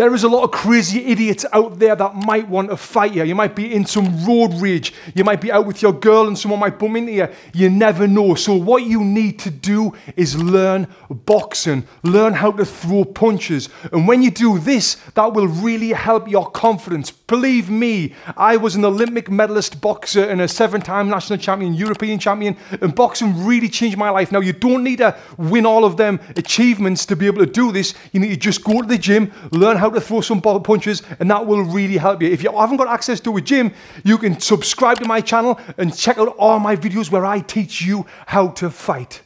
There is a lot of crazy idiots out there that might want to fight you. You might be in some road rage. You might be out with your girl and someone might bump into you. You never know. So, what you need to do is learn boxing, learn how to throw punches. And when you do this, that will really help your confidence. Believe me, I was an Olympic medalist boxer and a seven time national champion, European champion, and boxing really changed my life. Now, you don't need to win all of them achievements to be able to do this. You need to just go to the gym, learn how to throw some punches, and that will really help you. If you haven't got access to a gym, you can subscribe to my channel and check out all my videos where I teach you how to fight.